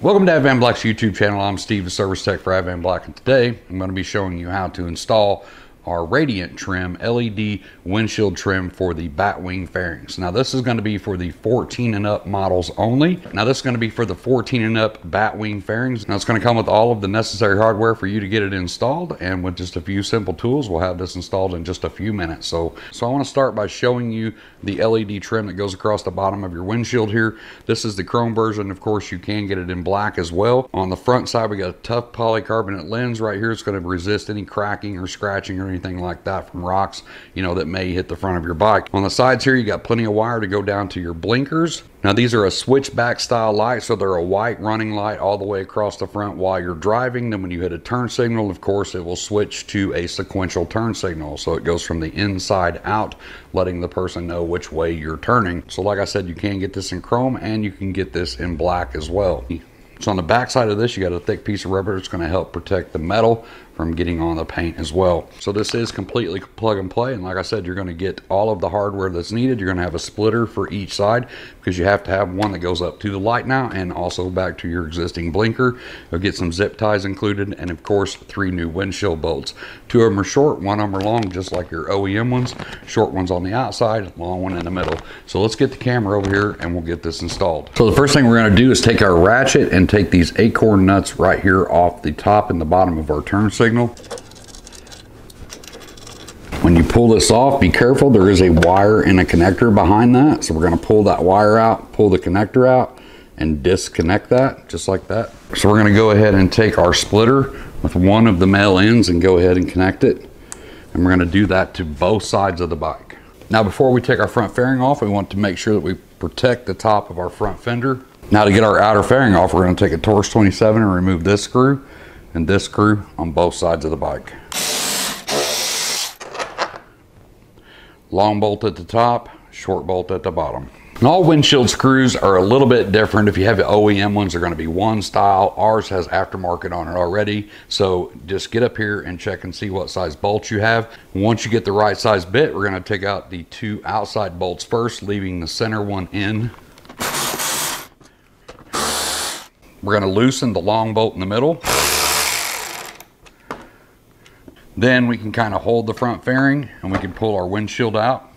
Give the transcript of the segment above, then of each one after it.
Welcome to Advanblack's YouTube channel. I'm Steve, the service tech for Advanblack, and today I'm going to be showing you how to install our Radiant trim LED windshield trim for the Batwing fairings. Now this is going to be for the 14 and up models only. Now this is going to be for the 14 and up Batwing fairings. Now it's going to come with all of the necessary hardware for you to get it installed and with just a few simple tools we'll have this installed in just a few minutes. So, so I want to start by showing you the LED trim that goes across the bottom of your windshield here. This is the chrome version. Of course you can get it in black as well. On the front side we got a tough polycarbonate lens right here. It's going to resist any cracking or scratching or anything anything like that from rocks, you know, that may hit the front of your bike. On the sides here, you got plenty of wire to go down to your blinkers. Now these are a switchback style light, so they're a white running light all the way across the front while you're driving. Then when you hit a turn signal, of course, it will switch to a sequential turn signal. So it goes from the inside out, letting the person know which way you're turning. So like I said, you can get this in chrome and you can get this in black as well. So on the back side of this, you got a thick piece of rubber that's going to help protect the metal from getting on the paint as well. So this is completely plug and play. And like I said, you're going to get all of the hardware that's needed. You're going to have a splitter for each side because you have to have one that goes up to the light now and also back to your existing blinker. You'll get some zip ties included and of course three new windshield bolts. Two of them are short, one of them are long, just like your OEM ones. Short ones on the outside, long one in the middle. So let's get the camera over here and we'll get this installed. So the first thing we're going to do is take our ratchet and take these acorn nuts right here off the top and the bottom of our turn signal signal. When you pull this off, be careful. There is a wire and a connector behind that. So we're going to pull that wire out, pull the connector out, and disconnect that just like that. So we're going to go ahead and take our splitter with one of the male ends and go ahead and connect it. And we're going to do that to both sides of the bike. Now before we take our front fairing off, we want to make sure that we protect the top of our front fender. Now to get our outer fairing off, we're going to take a Torx 27 and remove this screw and this screw on both sides of the bike. Long bolt at the top, short bolt at the bottom. And all windshield screws are a little bit different. If you have the OEM ones, they're going to be one style. Ours has aftermarket on it already. So just get up here and check and see what size bolts you have. Once you get the right size bit, we're going to take out the two outside bolts first, leaving the center one in. We're going to loosen the long bolt in the middle. Then we can kind of hold the front fairing and we can pull our windshield out,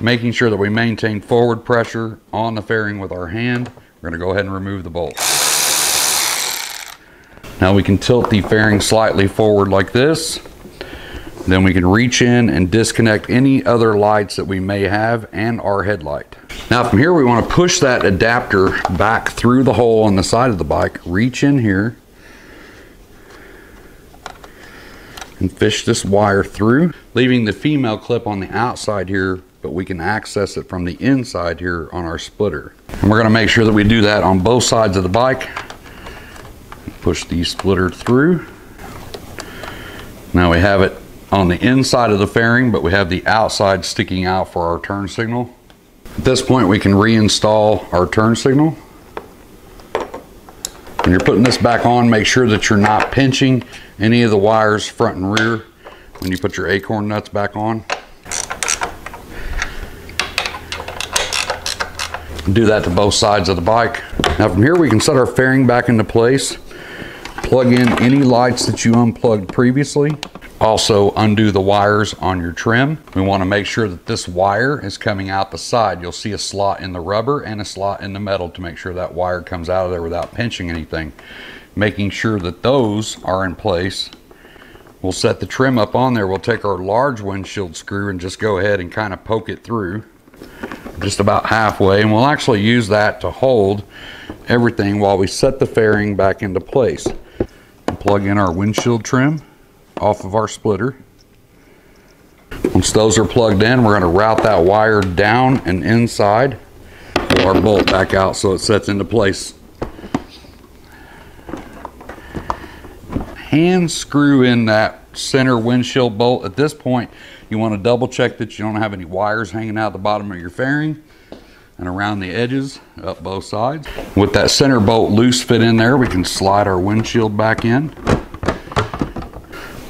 making sure that we maintain forward pressure on the fairing with our hand. We're gonna go ahead and remove the bolt. Now we can tilt the fairing slightly forward like this. Then we can reach in and disconnect any other lights that we may have and our headlight. Now from here we want to push that adapter back through the hole on the side of the bike, reach in here, and fish this wire through, leaving the female clip on the outside here, but we can access it from the inside here on our splitter. And we're gonna make sure that we do that on both sides of the bike. Push the splitter through. Now we have it on the inside of the fairing, but we have the outside sticking out for our turn signal. At this point, we can reinstall our turn signal. When you're putting this back on, make sure that you're not pinching any of the wires front and rear when you put your acorn nuts back on. Do that to both sides of the bike. Now from here we can set our fairing back into place, plug in any lights that you unplugged previously, also undo the wires on your trim. We want to make sure that this wire is coming out the side. You'll see a slot in the rubber and a slot in the metal to make sure that wire comes out of there without pinching anything. Making sure that those are in place. We'll set the trim up on there. We'll take our large windshield screw and just go ahead and kind of poke it through just about halfway and we'll actually use that to hold everything while we set the fairing back into place. Plug in our windshield trim off of our splitter. Once those are plugged in, we're going to route that wire down and inside. Pull our bolt back out so it sets into place. Hand screw in that center windshield bolt. At this point, you want to double check that you don't have any wires hanging out the bottom of your fairing and around the edges up both sides. With that center bolt loose fit in there, we can slide our windshield back in.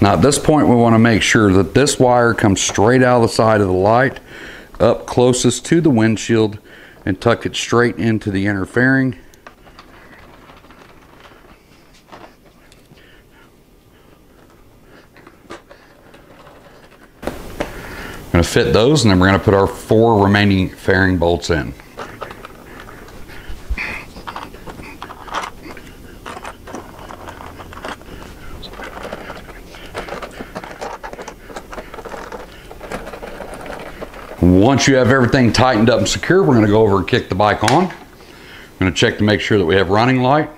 Now at this point, we want to make sure that this wire comes straight out of the side of the light, up closest to the windshield, and tuck it straight into the inner fairing. I'm going to fit those and then we're going to put our four remaining fairing bolts in. Once you have everything tightened up and secure, we're going to go over and kick the bike on. I'm going to check to make sure that we have running light.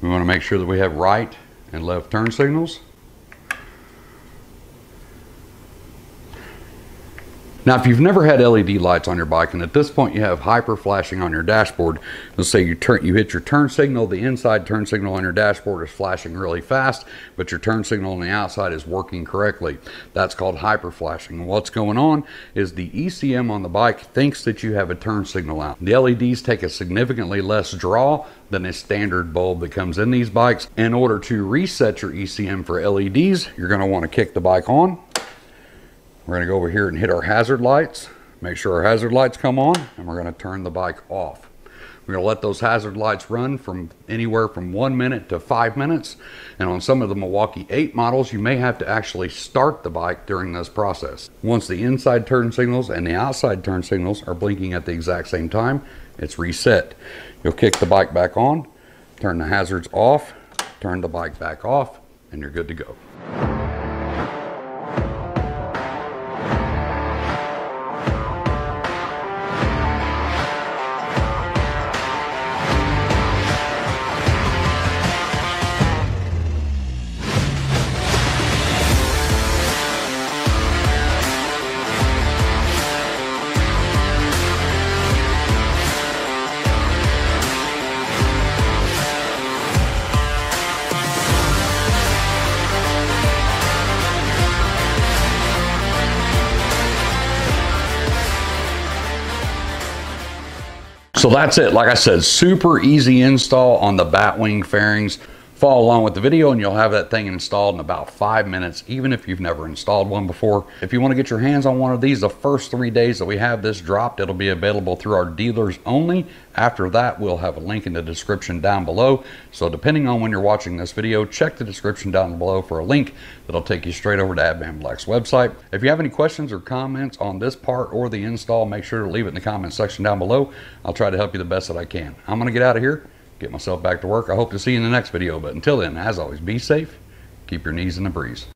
We want to make sure that we have right and left turn signals. Now, if you've never had LED lights on your bike, and at this point you have hyper flashing on your dashboard, let's say you turn, you hit your turn signal, the inside turn signal on your dashboard is flashing really fast, but your turn signal on the outside is working correctly. That's called hyper flashing. what's going on is the ECM on the bike thinks that you have a turn signal out. The LEDs take a significantly less draw than a standard bulb that comes in these bikes. In order to reset your ECM for LEDs, you're going to want to kick the bike on we're to go over here and hit our hazard lights. Make sure our hazard lights come on and we're going to turn the bike off. We're to let those hazard lights run from anywhere from one minute to five minutes. And on some of the Milwaukee 8 models, you may have to actually start the bike during this process. Once the inside turn signals and the outside turn signals are blinking at the exact same time, it's reset. You'll kick the bike back on, turn the hazards off, turn the bike back off, and you're good to go. So that's it. Like I said, super easy install on the Batwing fairings. Follow along with the video and you'll have that thing installed in about five minutes, even if you've never installed one before. If you want to get your hands on one of these, the first three days that we have this dropped, it'll be available through our dealers only. After that, we'll have a link in the description down below. So depending on when you're watching this video, check the description down below for a link that'll take you straight over to Advanblack's website. If you have any questions or comments on this part or the install, make sure to leave it in the comment section down below. I'll try to help you the best that I can. I'm going to get out of here get myself back to work. I hope to see you in the next video. But until then, as always, be safe, keep your knees in the breeze.